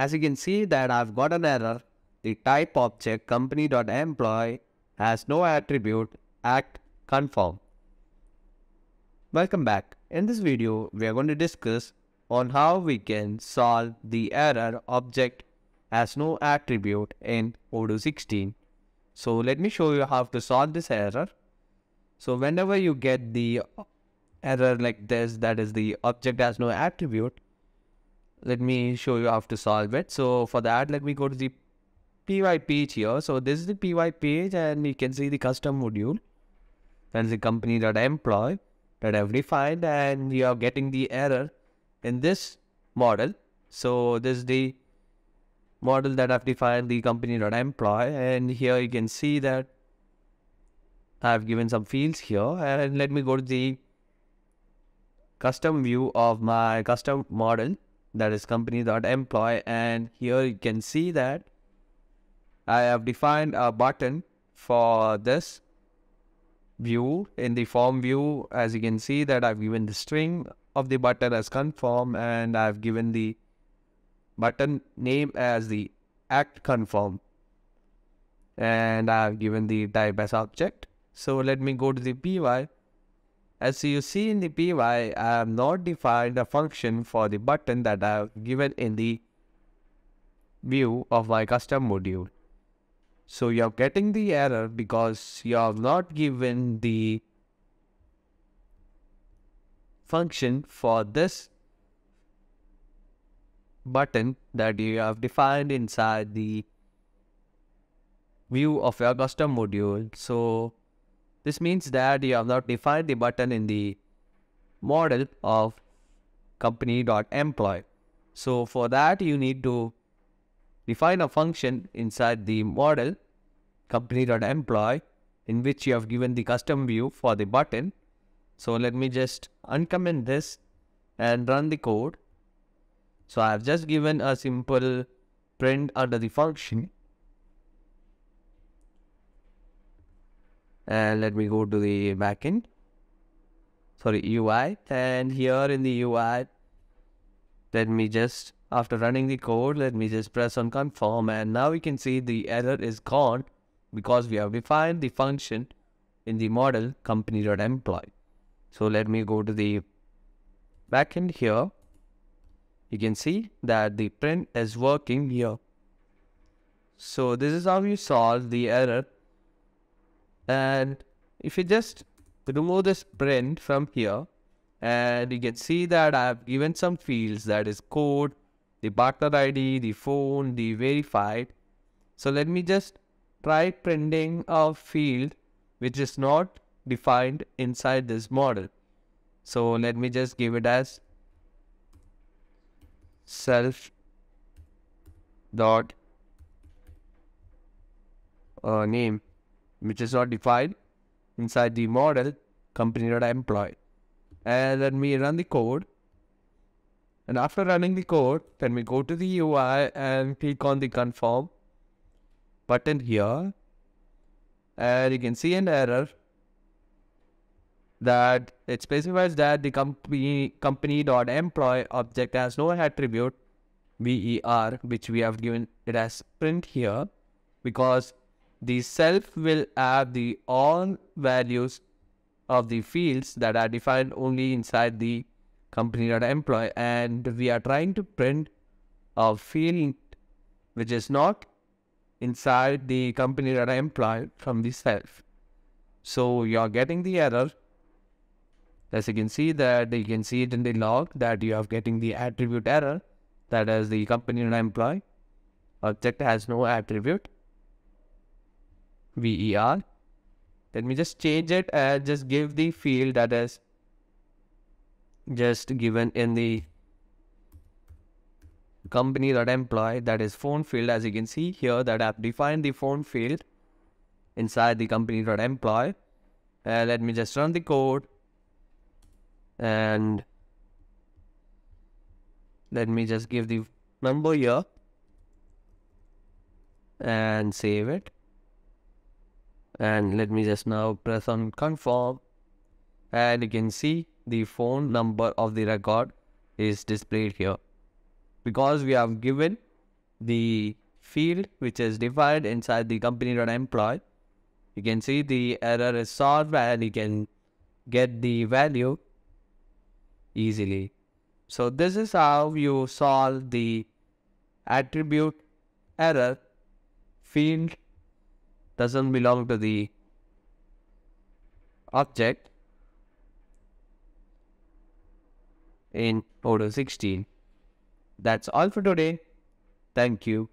as you can see that I've got an error. The type object company.employee has no attribute act confirm. Welcome back. In this video, we are going to discuss on how we can solve the error object has no attribute in Odoo 16. So let me show you how to solve this error. So whenever you get the error like this, that is the object has no attribute, let me show you how to solve it. So for that, let me go to the py page here. So this is the py page and you can see the custom module. That is the company.employee that I've defined and you are getting the error in this model. So this is the model that I've defined the company.employee and here you can see that I've given some fields here and let me go to the custom view of my custom model that is company.employee and here you can see that I have defined a button for this view. In the form view as you can see that I've given the string of the button as confirm and I've given the button name as the act confirm. And I've given the type as object. So let me go to the py as you see in the py I have not defined a function for the button that I have given in the view of my custom module so you're getting the error because you have not given the function for this button that you have defined inside the view of your custom module. So this means that you have not defined the button in the model of company.employee. So for that you need to define a function inside the model company.employee in which you have given the custom view for the button. So let me just uncomment this and run the code. So I have just given a simple print under the function. And let me go to the backend. Sorry, UI. And here in the UI, let me just after running the code, let me just press on confirm and now we can see the error is gone because we have defined the function in the model company.employee. So let me go to the backend here. You can see that the print is working here. So this is how you solve the error. And if you just remove this print from here and you can see that I have given some fields that is code, the partner ID, the phone, the verified. So let me just try printing a field which is not defined inside this model. So let me just give it as self dot uh, name which is not defined inside the model company dot employee and let me run the code and after running the code, then we go to the UI and click on the confirm button here. And you can see an error that it specifies that the company company.employee object has no attribute ver which we have given it as print here because the self will have the all values of the fields that are defined only inside the company.employee and we are trying to print a field which is not inside the company.employee from the self. So you're getting the error. As you can see that you can see it in the log that you are getting the attribute error that is the company.employee object has no attribute ver. Let me just change it and just give the field that is just given in the company that employee that is phone field. As you can see here that I've defined the phone field inside the company dot employee uh, let me just run the code and let me just give the number here and save it and let me just now press on confirm and you can see the phone number of the record is displayed here. Because we have given the field which is defined inside the company.employee. You can see the error is solved and you can get the value easily. So this is how you solve the attribute error field doesn't belong to the object in Odoo 16. That's all for today. Thank you.